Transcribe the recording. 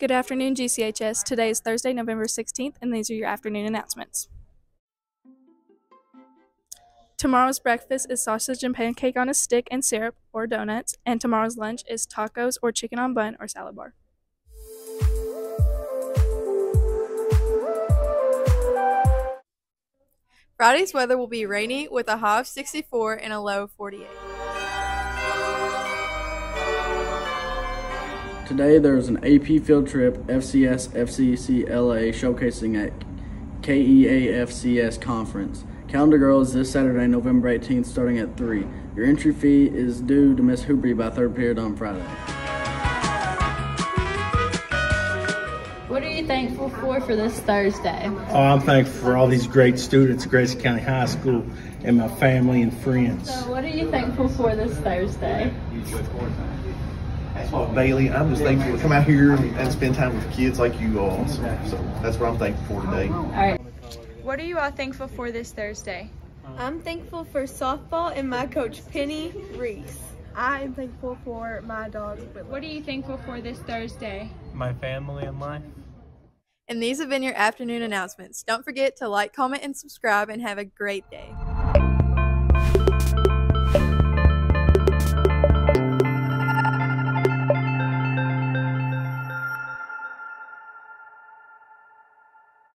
Good afternoon, GCHS. Today is Thursday, November 16th, and these are your afternoon announcements. Tomorrow's breakfast is sausage and pancake on a stick and syrup or donuts, and tomorrow's lunch is tacos or chicken on bun or salad bar. Friday's weather will be rainy with a high of 64 and a low of 48. Today there's an AP field trip FCS FCCLA showcasing at KEAFCS conference. Calendar Girl is this Saturday, November 18th, starting at 3. Your entry fee is due to Miss Hoopery by third period on Friday. What are you thankful for for this Thursday? Oh, I'm thankful for all these great students at Grayson County High School and my family and friends. So, what are you thankful for this Thursday? Well, Bailey, I'm just thankful to come out here and, and spend time with kids like you all. So, so that's what I'm thankful for today. All right. What are you all thankful for this Thursday? I'm thankful for softball and my coach Penny Reese. I am thankful for my dog. Willow. What are you thankful for this Thursday? My family and life. And these have been your afternoon announcements. Don't forget to like, comment, and subscribe, and have a great day.